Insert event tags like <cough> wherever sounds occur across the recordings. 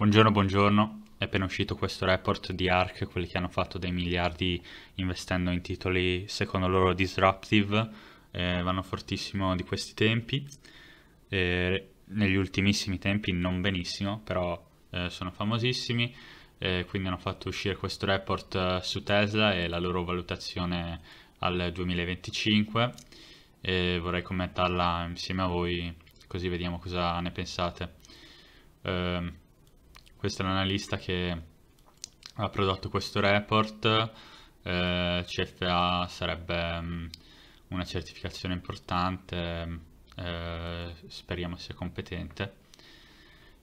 Buongiorno, buongiorno. È appena uscito questo report di ARK, quelli che hanno fatto dei miliardi investendo in titoli secondo loro disruptive, eh, vanno fortissimo di questi tempi. Eh, negli ultimissimi tempi non benissimo, però eh, sono famosissimi. quindi hanno fatto uscire questo report eh, su Tesla e la loro valutazione al 2025. vorrei commentarla insieme a voi, così vediamo cosa ne pensate. Uh, questo è l'analista che ha prodotto questo report. Eh, CFA sarebbe um, una certificazione importante, eh, speriamo sia competente.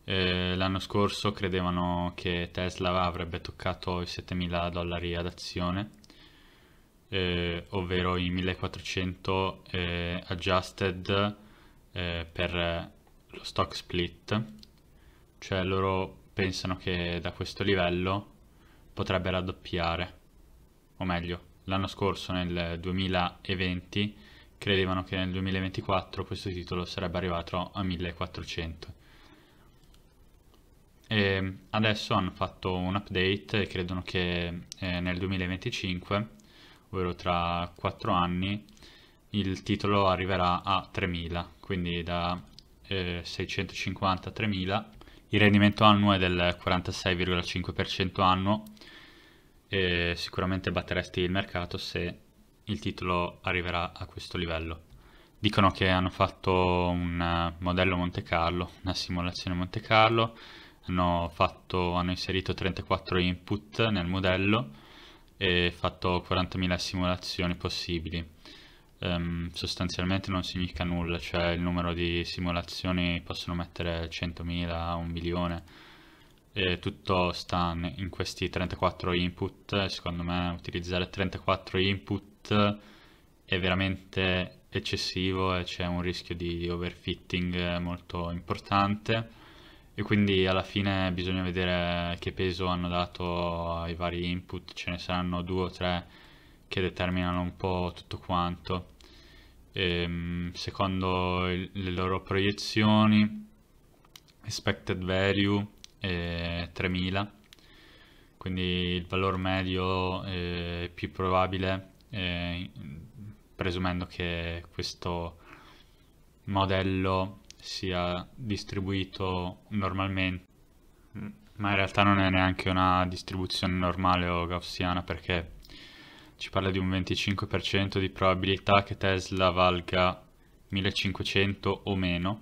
Eh, l'anno scorso credevano che Tesla avrebbe toccato i 7.000 dollari ad azione, eh, ovvero i 1.400 eh, adjusted eh, per lo stock split, cioè loro pensano che da questo livello potrebbe raddoppiare, o meglio, l'anno scorso nel 2020 credevano che nel 2024 questo titolo sarebbe arrivato a 1400. E adesso hanno fatto un update e credono che eh, nel 2025, ovvero tra 4 anni, il titolo arriverà a 3000, quindi da eh, 650 a 3000 il rendimento annuo è del 46,5% annuo e sicuramente batteresti il mercato se il titolo arriverà a questo livello. Dicono che hanno fatto un modello Monte Carlo, una simulazione Monte Carlo, hanno, fatto, hanno inserito 34 input nel modello e fatto 40.000 simulazioni possibili um, sostanzialmente non significa nulla, cioè il numero di simulazioni possono mettere 100.000, un milione, e tutto sta in questi 34 input, secondo me utilizzare 34 input è veramente eccessivo e c'è un rischio di overfitting molto importante. E quindi alla fine bisogna vedere che peso hanno dato ai vari input, ce ne saranno due o tre che determinano un po' tutto quanto. E, ehm, secondo il, le loro proiezioni, expected value è 3000, quindi il valore medio è più probabile, eh, presumendo che questo modello sia distribuito normalmente ma in realtà non è neanche una distribuzione normale o gaussiana perché ci parla di un 25% di probabilità che Tesla valga 1500 o meno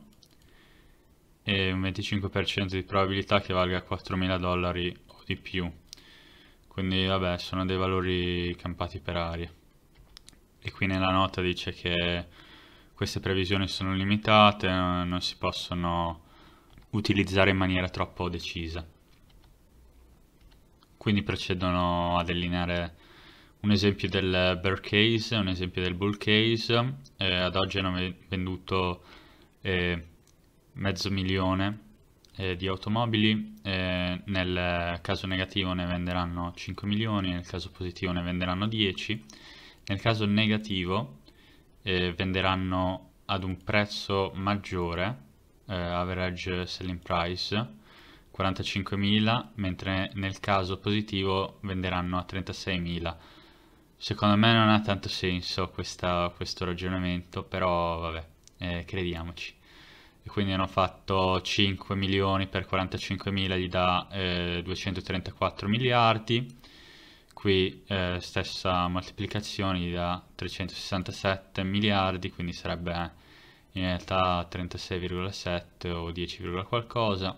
e un 25% di probabilità che valga 4000 dollari o di più. Quindi vabbè, sono dei valori campati per aria. E qui nella nota dice che queste previsioni sono limitate, non si possono utilizzare in maniera troppo decisa. Quindi procedono a delineare un esempio del bear case, un esempio del bull case, eh, ad oggi hanno venduto eh, mezzo milione eh, di automobili, eh, nel caso negativo ne venderanno 5 milioni, nel caso positivo ne venderanno 10, nel caso negativo eh, venderanno ad un prezzo maggiore, eh, average selling price, 45.000, mentre nel caso positivo venderanno a 36.000 Secondo me non ha tanto senso questa, questo ragionamento, però vabbè, eh, crediamoci. E quindi hanno fatto 5 milioni per 45 mila, gli dà eh, 234 miliardi. Qui eh, stessa moltiplicazione gli dà 367 miliardi, quindi sarebbe in realtà 36,7 o 10, qualcosa.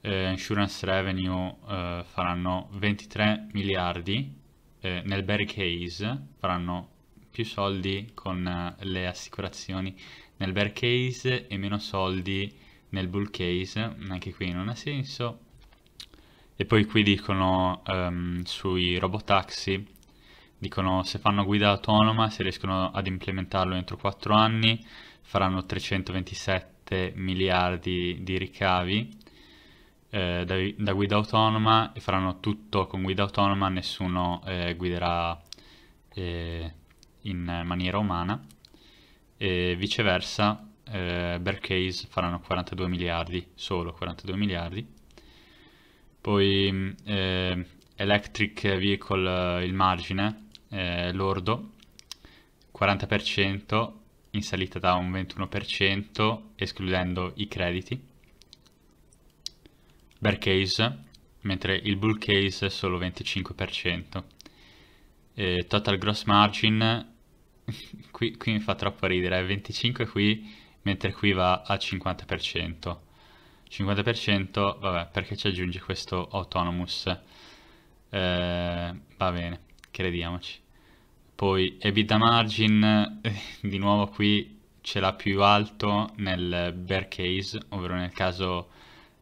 Eh, insurance revenue eh, faranno 23 miliardi eh, nel bear case faranno più soldi con eh, le assicurazioni nel bear case e meno soldi nel bull case, anche qui non ha senso. E poi qui dicono um, sui robotaxi, dicono se fanno guida autonoma, se riescono ad implementarlo entro 4 anni, faranno 327 miliardi di ricavi eh, da, da, guida autonoma e faranno tutto con guida autonoma, nessuno eh, guiderà eh, in maniera umana e viceversa eh, Bear Case faranno 42 miliardi, solo 42 miliardi Poi eh, electric vehicle il margine eh, lordo 40% in salita da un 21% escludendo i crediti. Bear case, mentre il bull case è solo 25%. E total gross margin, <laughs> qui, qui mi fa troppo ridere, è 25 qui, mentre qui va a 50%. 50% vabbè perché ci aggiunge questo autonomous eh, va bene crediamoci poi EBITDA margin <laughs> di nuovo qui ce l'ha più alto nel bear case ovvero nel caso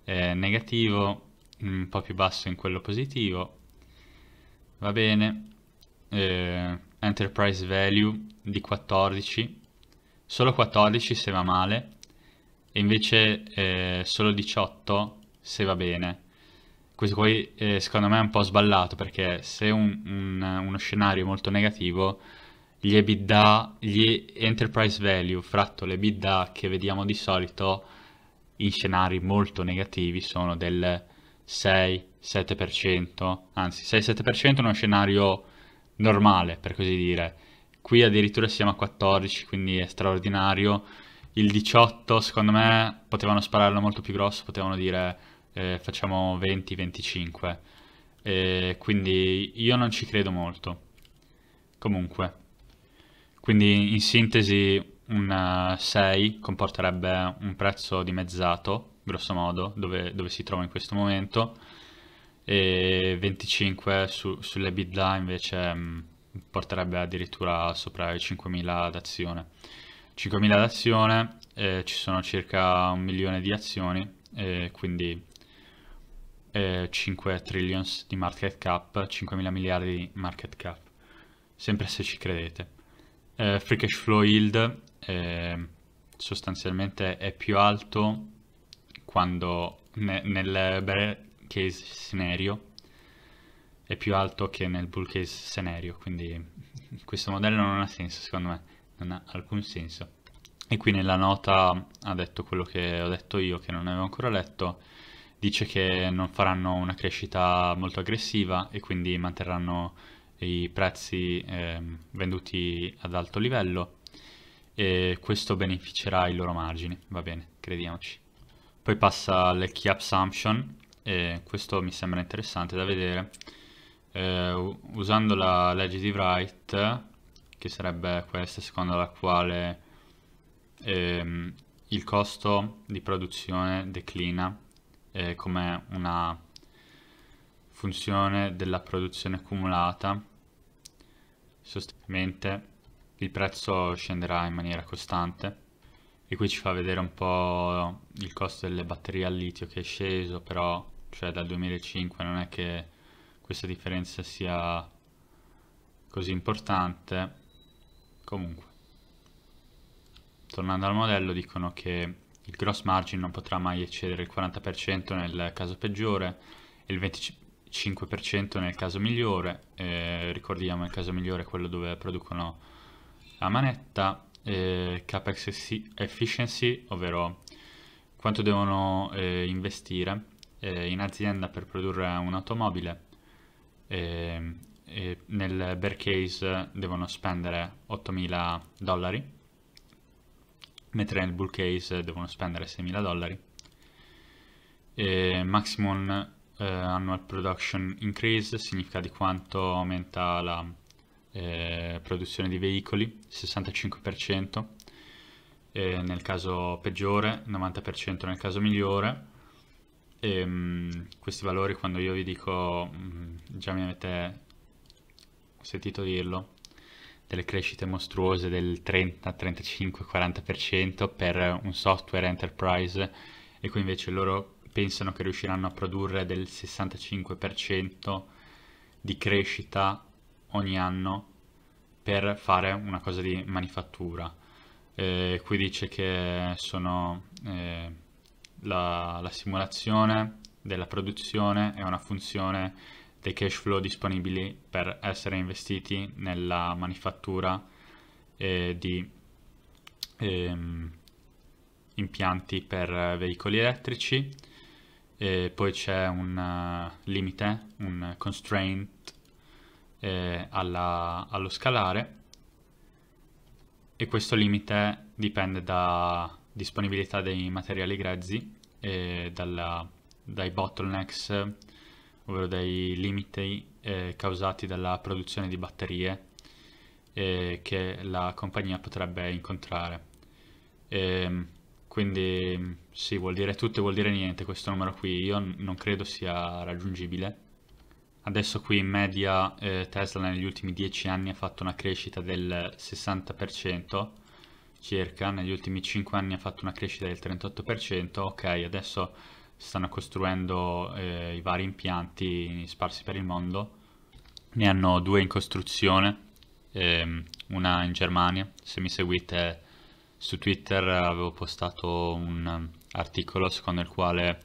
eh, negativo un po' più basso in quello positivo. Va bene. Eh, enterprise value di 14 solo 14 se va male. E invece eh, solo 18 se va bene. Questo qui eh, secondo me è un po' sballato perché se un, un, uno scenario è molto negativo, gli EBITDA, gli enterprise value fratto le EBITDA che vediamo di solito in scenari molto negativi sono del 6-7%, anzi 6-7% è uno scenario normale per così dire. Qui addirittura siamo a 14, quindi è straordinario il 18 secondo me potevano spararlo molto più grosso, potevano dire eh, facciamo 20-25. Eh, quindi io non ci credo molto. Comunque. Quindi in sintesi un 6 comporterebbe un prezzo dimezzato, grosso modo, dove, dove si trova in questo momento, e 25 su, bidda invece mh, porterebbe addirittura sopra i 5.000 d'azione. 5.000 d'azione, eh, ci sono circa un milione di azioni, eh, quindi eh, 5 trillions di market cap, 5.000 miliardi di market cap, sempre se ci credete. Eh, free cash flow yield eh, sostanzialmente è più alto quando ne nel bear case scenario è più alto che nel bull case scenario, quindi questo modello non ha senso secondo me non ha alcun senso. E qui nella nota ha detto quello che ho detto io, che non avevo ancora letto, dice che non faranno una crescita molto aggressiva e quindi manterranno i prezzi eh, venduti ad alto livello e questo beneficerà i loro margini, va bene, crediamoci. Poi passa alle key assumption e questo mi sembra interessante da vedere. Eh, usando la legge di Wright che sarebbe questa secondo la quale ehm, il costo di produzione declina eh, come una funzione della produzione accumulata sostanzialmente il prezzo scenderà in maniera costante e qui ci fa vedere un po' il costo delle batterie al litio che è sceso però cioè dal 2005 non è che questa differenza sia così importante Comunque, tornando al modello, dicono che il gross margin non potrà mai eccedere il 40% nel caso peggiore e il 25% nel caso migliore. Eh, ricordiamo il caso migliore è quello dove producono la manetta. Eh, CAPEX efficiency, ovvero quanto devono eh, investire eh, in azienda per produrre un'automobile ehm, nel bear case devono spendere 8.000 dollari, mentre nel bull case devono spendere 6.000 dollari. Maximum eh, annual production increase significa di quanto aumenta la eh, produzione di veicoli, 65%, eh, nel caso peggiore, 90% nel caso migliore. E, mh, questi valori quando io vi dico mh, già mi avete sentito dirlo, delle crescite mostruose del 30, 35, 40% per un software enterprise e qui invece loro pensano che riusciranno a produrre del 65% di crescita ogni anno per fare una cosa di manifattura. Eh, qui dice che sono eh, la, la simulazione della produzione è una funzione dei cash flow disponibili per essere investiti nella manifattura eh, di ehm, impianti per veicoli elettrici. e poi c'è un uh, limite, un constraint eh, alla, allo scalare e questo limite dipende da disponibilità dei materiali grezzi e dalla, dai bottlenecks, ovvero dai limiti eh, causati dalla produzione di batterie eh, che la compagnia potrebbe incontrare. E, ehm, quindi sì, vuol dire tutto e vuol dire niente questo numero qui, io non credo sia raggiungibile. Adesso qui in media eh, Tesla negli ultimi 10 anni ha fatto una crescita del 60% circa, negli ultimi 5 anni ha fatto una crescita del 38%, ok, adesso stanno costruendo eh, i vari impianti sparsi per il mondo, ne hanno due in costruzione, ehm, una in Germania, se mi seguite su Twitter avevo postato un articolo secondo il quale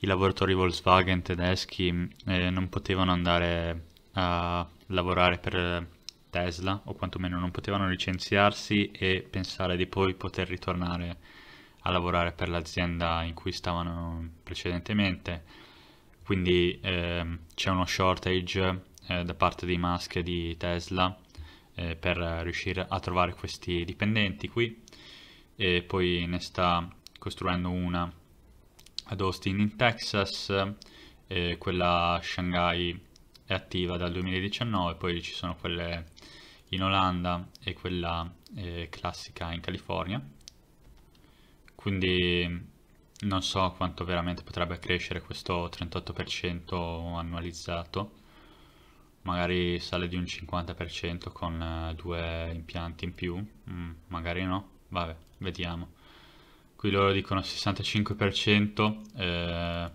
i lavoratori Volkswagen tedeschi eh, non potevano andare a lavorare per Tesla o quantomeno non potevano licenziarsi e pensare di poi poter ritornare a lavorare per l'azienda in cui stavano precedentemente. Quindi eh, c'è uno shortage eh, da parte di Musk e di Tesla eh, per riuscire a trovare questi dipendenti qui e poi ne sta costruendo una ad Austin in Texas e quella a Shanghai è attiva dal 2019 poi ci sono quelle in Olanda e quella eh, classica in California. Quindi non so quanto veramente potrebbe crescere questo 38% annualizzato. Magari sale di un 50% con eh, due impianti in più, mm, magari no, vabbè, vediamo. Qui loro dicono 65% eh,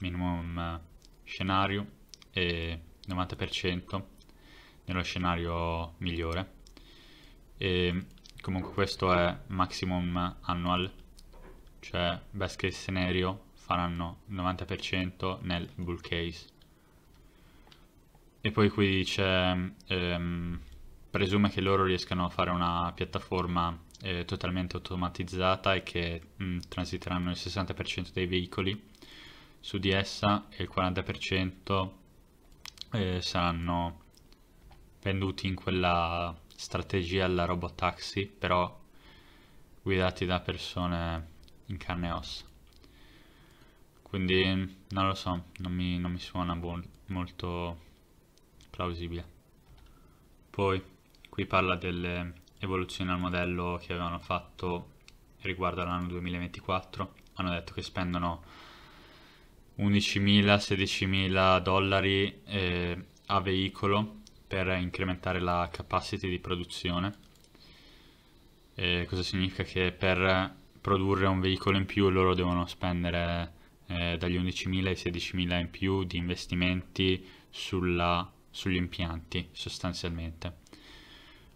minimum eh, scenario e 90% nello scenario migliore. E comunque questo è maximum annual, cioè best case scenario faranno 90% nel bull case. E poi qui dice, ehm, presume che loro riescano a fare una piattaforma eh, totalmente automatizzata e che mh, mm, transiteranno il 60% dei veicoli su di essa e il 40% eh, saranno venduti in quella strategia alla robot taxi, però guidati da persone in carne e ossa. Quindi non lo so, non mi, non mi suona molto plausibile. Poi qui parla delle evoluzioni al modello che avevano fatto riguardo all'anno 2024. Hanno detto che spendono 11.000-16.000 dollari eh, a veicolo per incrementare la capacity di produzione. Eh, cosa significa? Che per produrre un veicolo in più loro devono spendere eh, dagli 11.000 ai 16.000 in più di investimenti sulla sugli impianti sostanzialmente.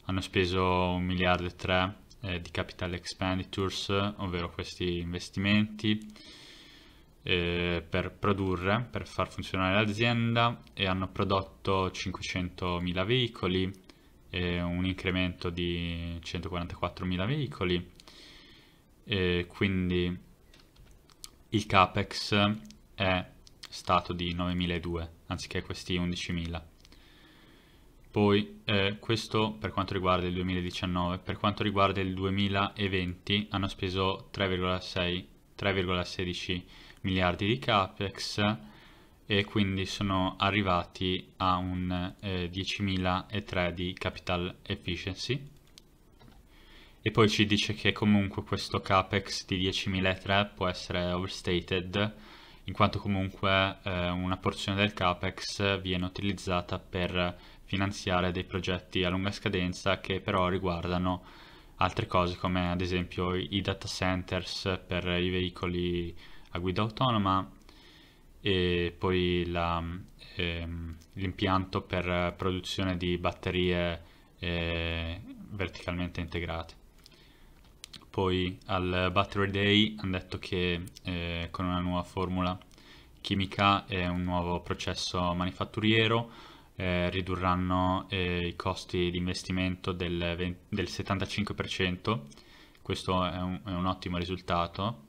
Hanno speso 1 miliardo e 3 eh, di capital expenditures, ovvero questi investimenti eh, per produrre, per far funzionare l'azienda e hanno prodotto 500.000 veicoli e un incremento di 144.000 veicoli. Quindi il capex è stato di 9.200 anziché questi 11.000 poi eh, questo per quanto riguarda il 2019, per quanto riguarda il 2020 hanno speso 3,16 miliardi di capex e quindi sono arrivati a un eh, 10.003 di capital efficiency. E poi ci dice che comunque questo capex di 10.003 può essere overstated in quanto comunque eh, una porzione del capex viene utilizzata per finanziare dei progetti a lunga scadenza che però riguardano altre cose come ad esempio i data centers per i veicoli a guida autonoma e poi ehm, l'impianto per produzione di batterie eh, verticalmente integrate. Poi al Battery Day hanno detto che eh, con una nuova formula chimica e un nuovo processo manifatturiero eh, ridurranno eh, i costi di investimento del, del 75%, questo è un, è un, ottimo risultato,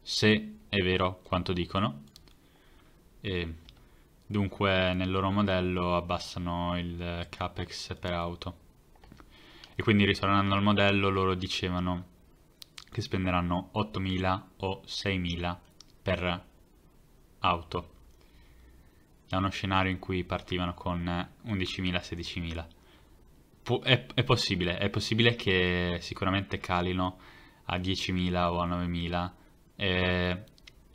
se è vero quanto dicono. E dunque nel loro modello abbassano il capex per auto. E quindi ritornando al modello loro dicevano che spenderanno 8.000 o 6.000 per auto da uno scenario in cui partivano con 11.000-16.000. È, è, possibile, è possibile che sicuramente calino a 10.000 o a 9.000 e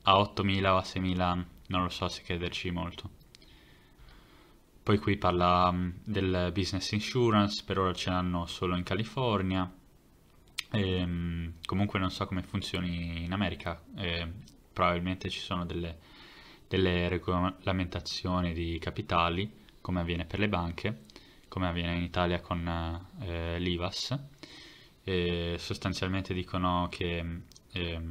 a 8.000 o a 6.000 non lo so se crederci molto. Poi qui parla mm, del business insurance, per ora ce l'hanno solo in California. E, mm, comunque non so come funzioni in America, e probabilmente ci sono delle, delle regolamentazioni di capitali, come avviene per le banche, come avviene in Italia con eh, l'IVAS. E sostanzialmente dicono che eh,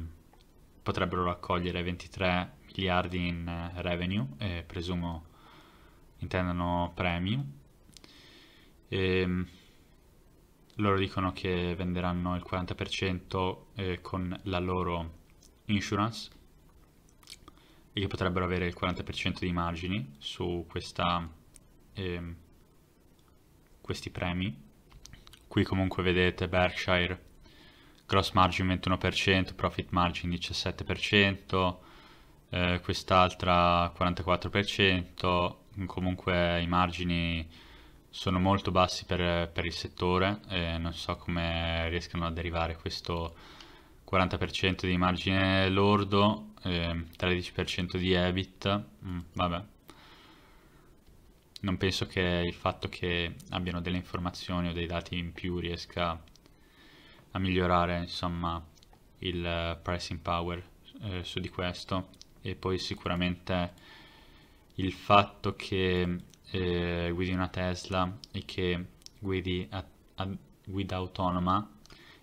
potrebbero raccogliere 23 miliardi in eh, revenue, e presumo intendono premi. E ehm, loro dicono che venderanno il 40% eh, con la loro insurance e che potrebbero avere il 40% di margini su questa, eh, questi premi. Qui comunque vedete Berkshire, gross margin 21%, profit margin 17%, eh, quest'altra 44%, comunque i margini sono molto bassi per, per il settore e non so come riescano a derivare questo 40% di margine lordo, eh, 13% di EBIT, mm, vabbè. Non penso che il fatto che abbiano delle informazioni o dei dati in più riesca a migliorare insomma il pricing power eh, su di questo e poi sicuramente il fatto che eh, guidi una Tesla e che guidi a, a guida autonoma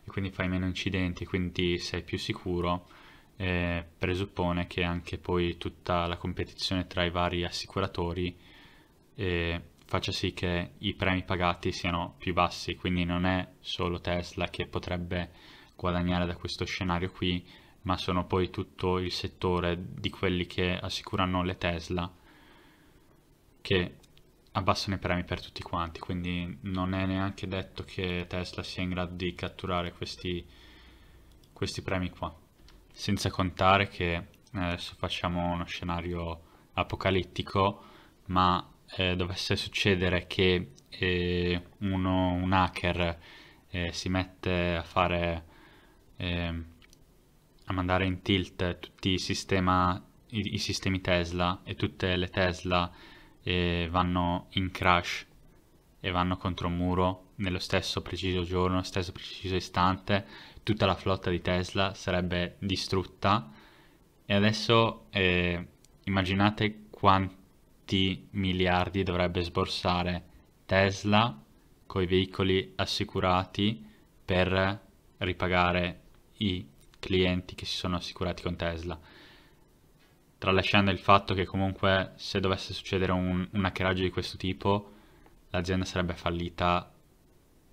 e quindi fai meno incidenti quindi sei più sicuro eh, presuppone che anche poi tutta la competizione tra i vari assicuratori eh, faccia sì che i premi pagati siano più bassi. Quindi non è solo Tesla che potrebbe guadagnare da questo scenario qui ma sono poi tutto il settore di quelli che assicurano le Tesla che abbassano i premi per tutti quanti, quindi non è neanche detto che Tesla sia in grado di catturare questi, questi premi qua. Senza contare che eh, adesso facciamo uno scenario apocalittico, ma eh, dovesse succedere che eh, uno, un hacker eh, si mette a fare ehm, a mandare in tilt tutti i, sistema, i, i sistemi Tesla e tutte le Tesla e vanno in crash e vanno contro un muro nello stesso preciso giorno, stesso preciso istante, tutta la flotta di Tesla sarebbe distrutta. E adesso eh, immaginate quanti miliardi dovrebbe sborsare Tesla con i veicoli assicurati per ripagare i clienti che si sono assicurati con Tesla tralasciando il fatto che comunque se dovesse succedere un, un hackeraggio di questo tipo l'azienda sarebbe fallita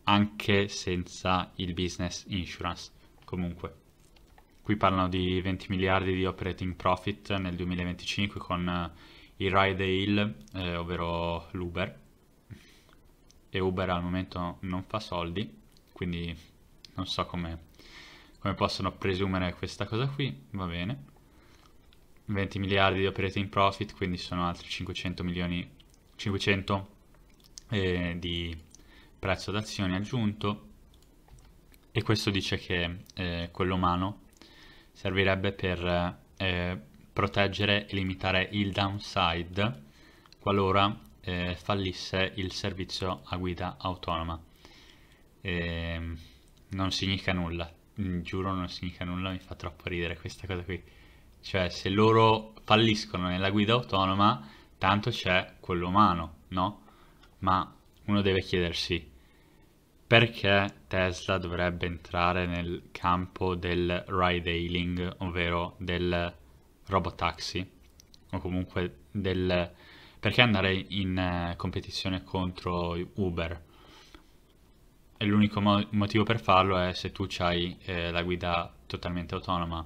anche senza il business insurance. Comunque qui parlano di 20 miliardi di operating profit nel 2025 con uh, il ride hail eh, ovvero l'Uber. E Uber al momento non fa soldi quindi non so come, come possono presumere questa cosa qui va bene 20 miliardi di operating profit, quindi sono altri 500 milioni, 500 eh, di prezzo d'azione aggiunto. E questo dice che eh, quello umano servirebbe per eh, proteggere e limitare il downside qualora eh, fallisse il servizio a guida autonoma. Ehm, non significa nulla, giuro non significa nulla, mi fa troppo ridere questa cosa qui cioè, se loro falliscono nella guida autonoma, tanto c'è quello umano, no? Ma uno deve chiedersi perché Tesla dovrebbe entrare nel campo del ride hailing, ovvero del robotaxi, o comunque del... perché andare in eh, competizione contro Uber? E l'unico mo- motivo per farlo è se tu hai eh, la guida totalmente autonoma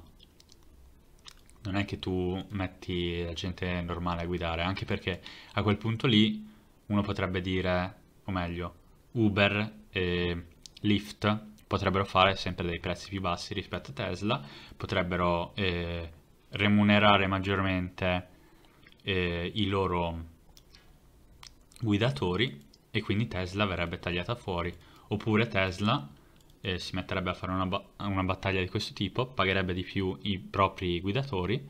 non è che tu metti la gente normale a guidare, anche perché a quel punto lì uno potrebbe dire, o meglio, Uber e Lyft potrebbero fare sempre dei prezzi più bassi rispetto a Tesla, potrebbero eh, remunerare maggiormente eh, i loro guidatori e quindi Tesla verrebbe tagliata fuori, oppure Tesla eh, si metterebbe a fare una, ba- una battaglia di questo tipo, pagherebbe di più i propri guidatori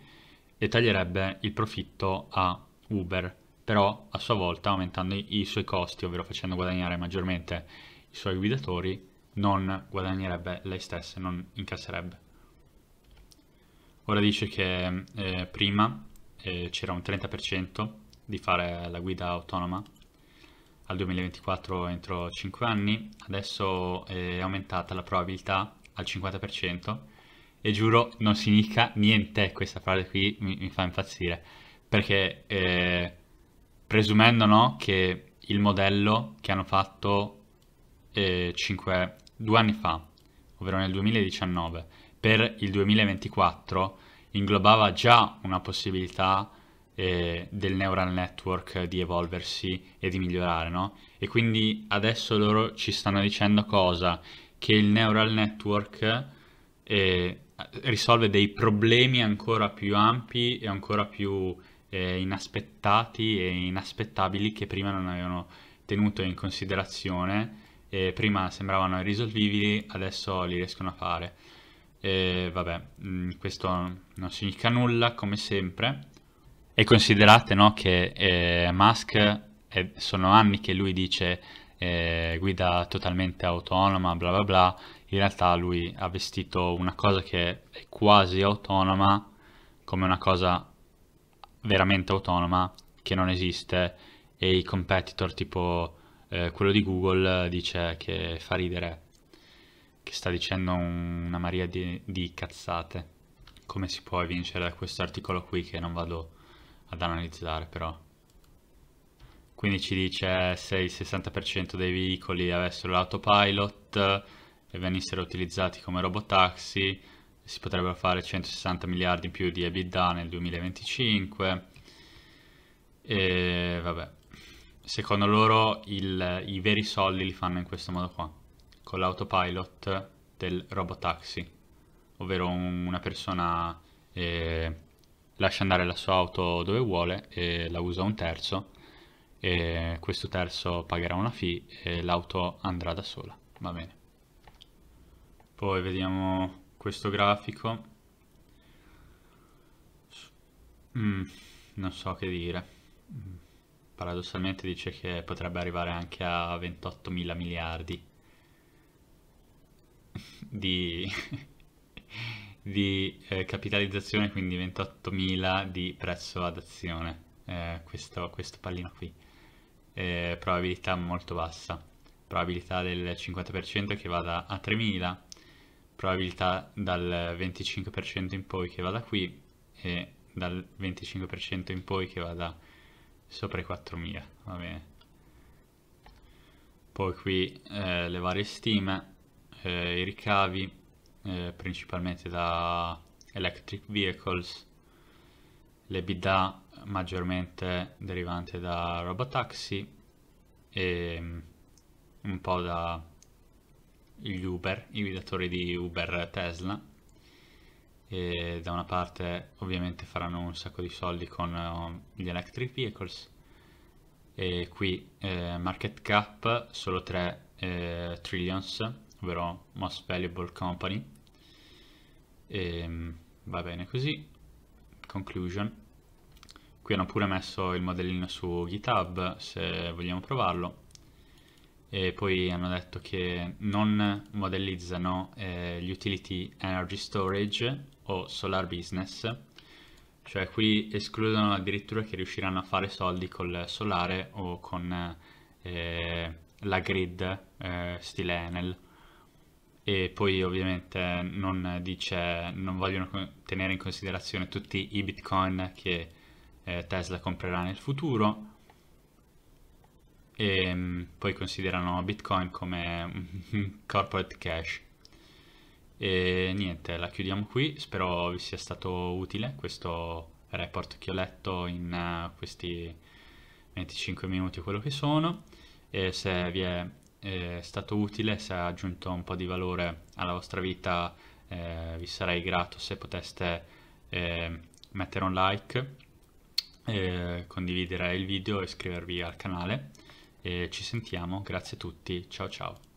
e taglierebbe il profitto a Uber, però a sua volta aumentando i, i suoi costi, ovvero facendo guadagnare maggiormente i suoi guidatori, non guadagnerebbe lei stessa, non incasserebbe. Ora dice che eh, prima eh, c'era un 30% di fare la guida autonoma al 2024 entro 5 anni, adesso è aumentata la probabilità al 50% e giuro non significa niente questa frase qui, mi, mi fa impazzire, perché eh, presumendo no, che il modello che hanno fatto eh, 5, due anni fa, ovvero nel 2019, per il 2024 inglobava già una possibilità eh, del neural network di evolversi e di migliorare, no? E quindi adesso loro ci stanno dicendo cosa? Che il neural network eh, risolve dei problemi ancora più ampi e ancora più eh, inaspettati e inaspettabili che prima non avevano tenuto in considerazione. prima sembravano irrisolvibili, adesso li riescono a fare. E vabbè, mm, questo non significa nulla come sempre. E considerate no, che eh, Musk eh, sono anni che lui dice eh, guida totalmente autonoma, bla bla bla. In realtà lui ha vestito una cosa che è quasi autonoma come una cosa veramente autonoma che non esiste e i competitor tipo eh, quello di Google dice che fa ridere che sta dicendo una maria di, di cazzate. Come si può evincere da questo articolo qui che non vado ad analizzare però. Quindi ci dice se il 60% dei veicoli avessero l'autopilot e venissero utilizzati come robotaxi si potrebbero fare 160 miliardi in più di EBITDA nel 2025 e vabbè secondo loro il, i veri soldi li fanno in questo modo qua con l'autopilot del robotaxi, ovvero una persona eh, lascia andare la sua auto dove vuole e la usa un terzo e questo terzo pagherà una fee e l'auto andrà da sola, va bene. Poi vediamo questo grafico. Mm, non so che dire. Paradossalmente dice che potrebbe arrivare anche a 28 mila miliardi <laughs> di, di eh, capitalizzazione, quindi 28.000 di prezzo ad azione, eh, questo, questo, pallino qui. Eh, probabilità molto bassa, probabilità del 50% che vada a 3.000, probabilità dal 25% in poi che vada qui e dal 25% in poi che vada sopra i 4.000, va bene. Poi qui eh, le varie stime, eh, i ricavi eh, principalmente da electric vehicles, l'EBITDA maggiormente derivante da robotaxi e mm, un po' da gli Uber, i guidatori di Uber Tesla e da una parte ovviamente faranno un sacco di soldi con uh, gli electric vehicles e qui eh, market cap solo 3 eh, trillions ovvero Most Valuable Company. E, ehm, va bene così. Conclusion. Qui hanno pure messo il modellino su GitHub se vogliamo provarlo. E poi hanno detto che non modellizzano eh, gli utility energy storage o solar business. Cioè qui escludono addirittura che riusciranno a fare soldi col solare o con eh, la grid eh, stile Enel e poi ovviamente non dice non vogliono tenere in considerazione tutti i bitcoin che eh, Tesla comprerà nel futuro. E mh, poi considerano bitcoin come <laughs> corporate cash. E niente, la chiudiamo qui, spero vi sia stato utile questo report che ho letto in uh, questi 25 minuti quello che sono. E se vi è eh, stato utile, se ha aggiunto un po' di valore alla vostra vita eh, vi sarei grato se poteste eh, mettere un like, condividere il video e iscrivervi al canale ci sentiamo, grazie a tutti, ciao ciao.